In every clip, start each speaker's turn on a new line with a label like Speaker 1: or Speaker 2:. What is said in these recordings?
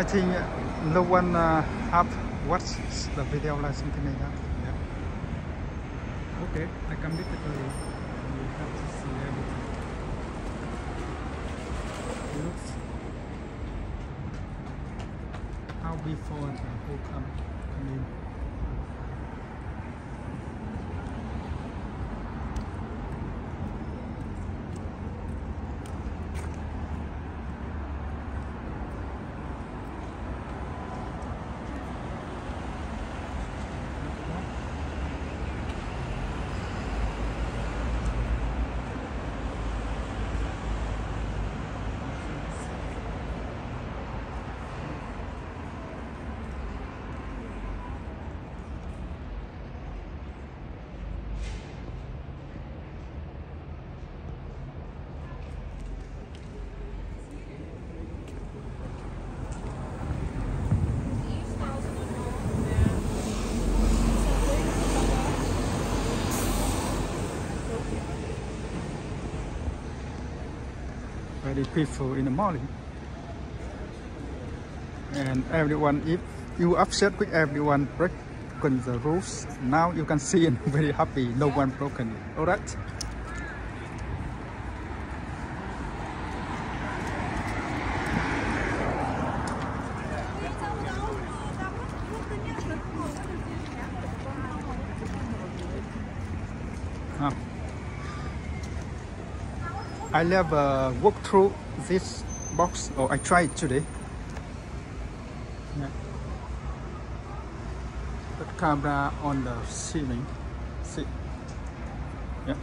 Speaker 1: I think no one uh, have watched the video like something like that.
Speaker 2: Yeah. Okay, I completed already. You have to see everything. Looks how before and who come, come in.
Speaker 1: Very peaceful in the morning. And everyone, if you upset with everyone, broken the rules, now you can see and very happy, no one broken. Alright? Huh. Ah. I never walked through this box, or I tried today. Yeah. Put camera on the ceiling. See. Yeah.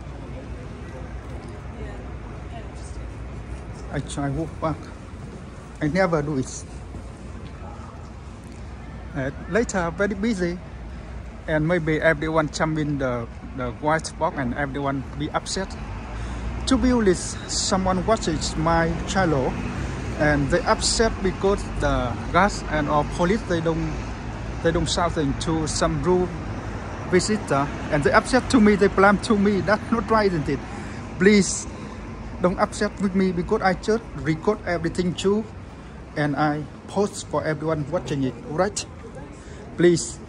Speaker 1: I try walk back. I never do it. Uh, later, very busy, and maybe everyone jump in the the white box and everyone be upset to be honest, someone watches my channel and they upset because the gas and or police they don't they don't something to some room visitor and they upset to me they blame to me. That's not right isn't it? Please don't upset with me because I just record everything too and I post for everyone watching it alright? Please